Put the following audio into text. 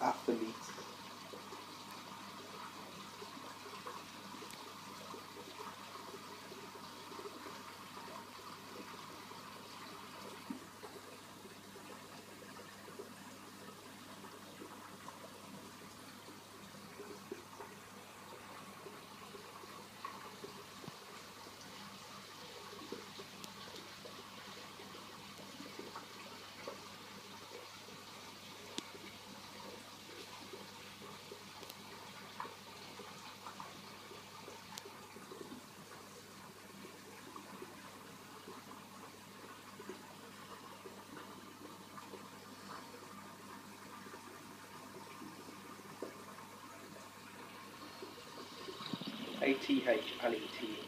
athlete. A T H L E T.